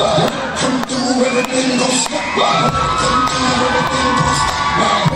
Come through, everything goes stop. Come through, everything gon' stop.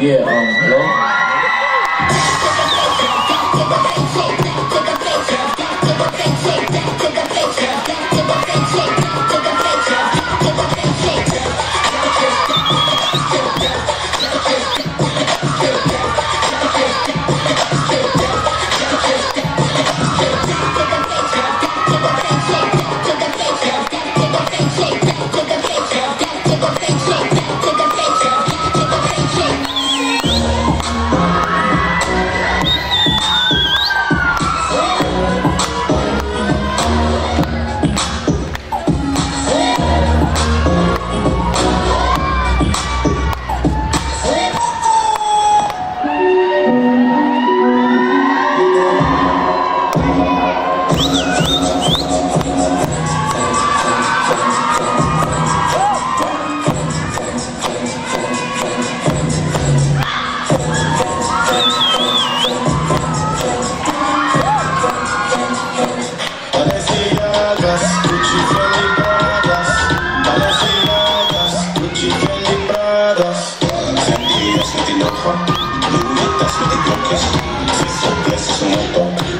Yeah, um, hello? bragas, Gucci friendly bragas, balanceadas, Gucci friendly bragas. Encendidas, no te enoja, lumitas, no te bloques, si soplas un montón.